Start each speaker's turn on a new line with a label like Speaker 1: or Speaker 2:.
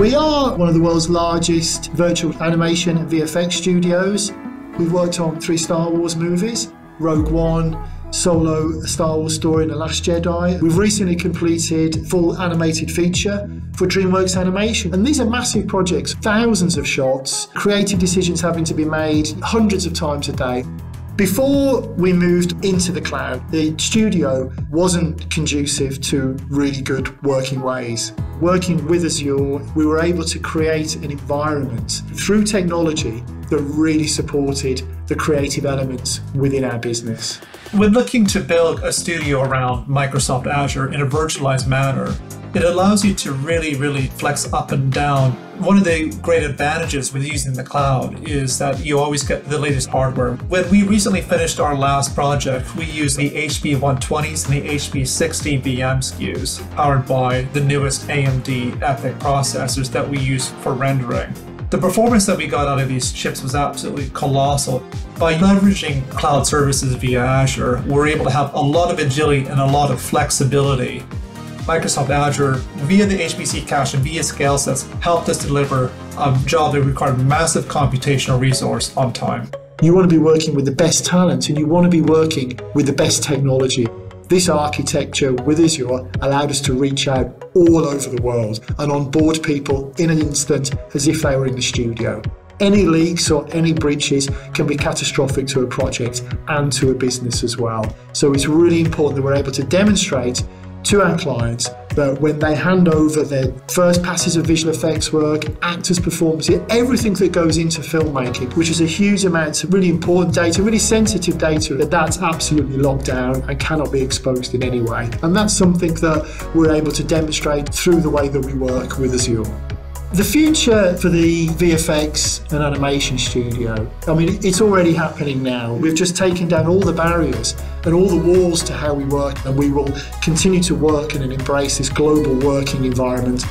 Speaker 1: We are one of the world's largest virtual animation and VFX studios. We've worked on three Star Wars movies Rogue One, Solo, Star Wars Story, and The Last Jedi. We've recently completed full animated feature for DreamWorks Animation. And these are massive projects, thousands of shots, creative decisions having to be made hundreds of times a day. Before we moved into the cloud, the studio wasn't conducive to really good working ways. Working with Azure, we were able to create an environment through technology that really supported the creative elements within our business.
Speaker 2: When looking to build a studio around Microsoft Azure in a virtualized manner, it allows you to really, really flex up and down. One of the great advantages with using the cloud is that you always get the latest hardware. When we recently finished our last project, we used the HB 120s and the HB 60 VM SKUs, powered by the newest AMD EPYC processors that we use for rendering. The performance that we got out of these chips was absolutely colossal. By leveraging cloud services via Azure, we're able to have a lot of agility and a lot of flexibility Microsoft Azure via the HPC cache and via ScaleSets helped us deliver a job that required massive computational resource on time.
Speaker 1: You want to be working with the best talent and you want to be working with the best technology. This architecture with Azure allowed us to reach out all over the world and onboard people in an instant as if they were in the studio. Any leaks or any breaches can be catastrophic to a project and to a business as well. So it's really important that we're able to demonstrate to our clients that when they hand over their first passes of visual effects work, actors' performances, everything that goes into filmmaking, which is a huge amount of really important data, really sensitive data, that that's absolutely locked down and cannot be exposed in any way. And that's something that we're able to demonstrate through the way that we work with Azure. The future for the VFX and animation studio, I mean, it's already happening now. We've just taken down all the barriers and all the walls to how we work, and we will continue to work and embrace this global working environment